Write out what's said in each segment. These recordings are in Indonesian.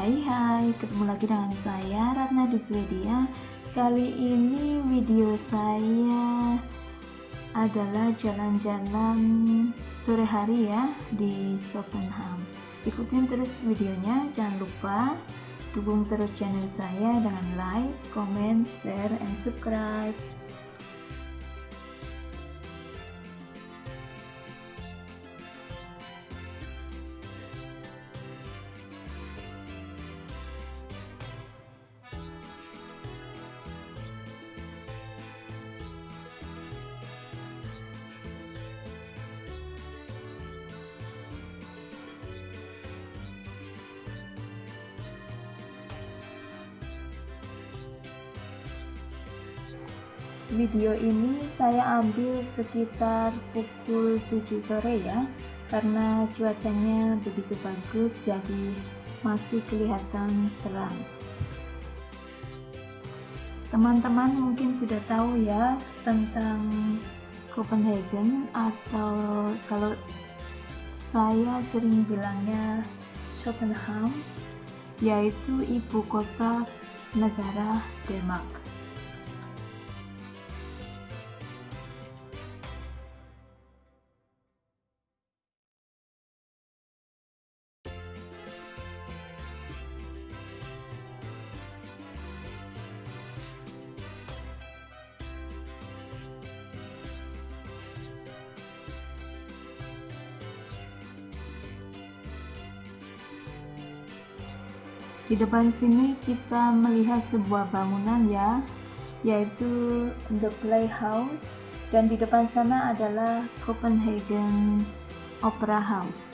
Hai hai, ketemu lagi dengan saya Ratna di Swedia. Kali ini video saya adalah jalan-jalan sore hari ya di Stockholm Ikutin terus videonya, jangan lupa dukung terus channel saya dengan like, comment, share, and subscribe video ini saya ambil sekitar pukul 7 sore ya karena cuacanya begitu bagus jadi masih kelihatan terang. Teman-teman mungkin sudah tahu ya tentang Copenhagen atau kalau saya sering bilangnya Copenhagen yaitu ibu kota negara Denmark Di depan sini kita melihat sebuah bangunan ya, yaitu The Playhouse dan di depan sana adalah Copenhagen Opera House.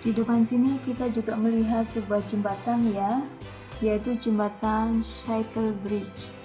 Di depan sini kita juga melihat sebuah jembatan ya, yaitu jembatan Cycle Bridge.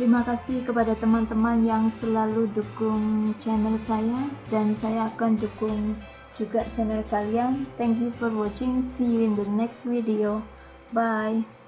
Terima kasih kepada teman-teman yang selalu dukung channel saya dan saya akan dukung juga channel kalian. Thank you for watching. See you in the next video. Bye.